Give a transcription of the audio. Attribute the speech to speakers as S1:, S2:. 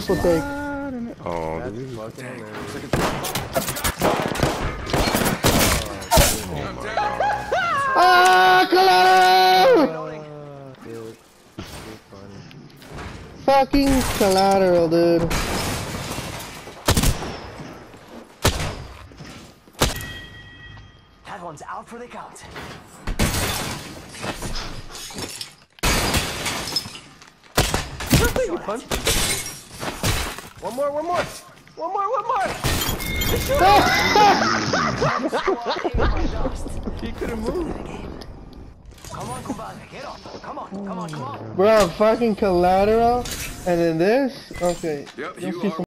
S1: triple take.
S2: Oh,
S3: That's
S2: dude.
S3: fucking hilarious.
S1: Ah, collateral!
S3: Ah, dude.
S1: Fucking collateral, dude.
S4: That one's out for the count.
S3: You punched him. One more, one more! One more, one more! He couldn't move.
S4: Come on, compadre, get up. Come on, come on, come on.
S1: Bro, fucking collateral. And then this? Okay.
S5: Yep,
S1: You'll
S5: you are